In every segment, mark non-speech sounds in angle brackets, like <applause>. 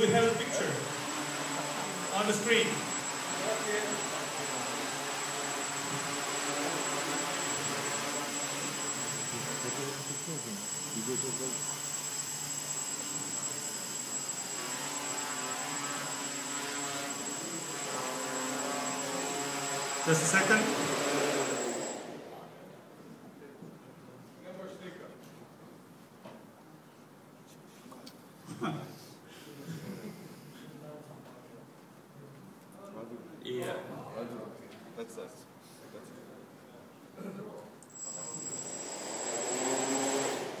we have a picture on the screen. Just a second. <laughs>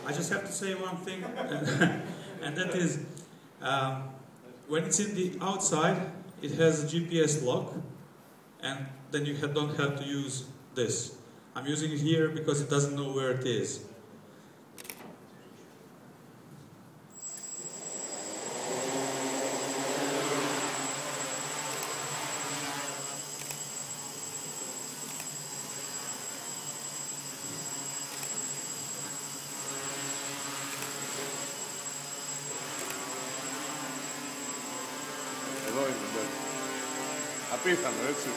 I just have to say one thing, <laughs> and that is um, when it's in the outside, it has a GPS lock, and then you don't have to use this. I'm using it here because it doesn't know where it is. Εδώ είναι, ναι. Απίθανο, έτσι.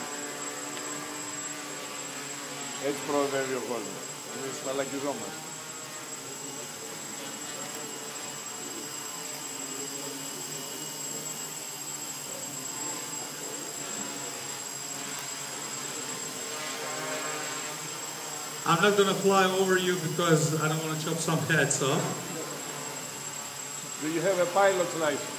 Έτσι προοδεύει ο κόσμος. Εμείς μαλακιζόμαστε. I'm not gonna fly over you because I don't want to chop some heads off. Do you have a pilot's license?